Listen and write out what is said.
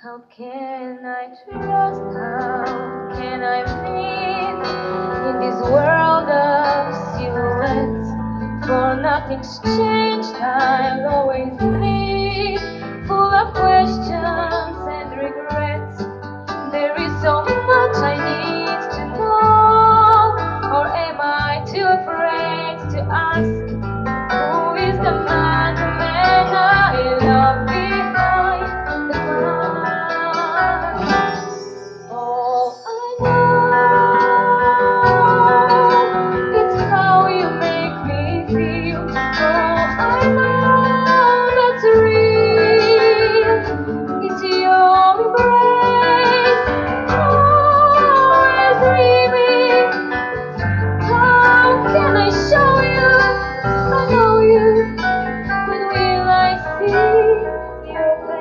How can I trust? How can I meet in this world of silhouettes? For nothing's changed, I'm always free, full of questions and regrets. There is so much I need to know, or am I too afraid to ask? Thank you.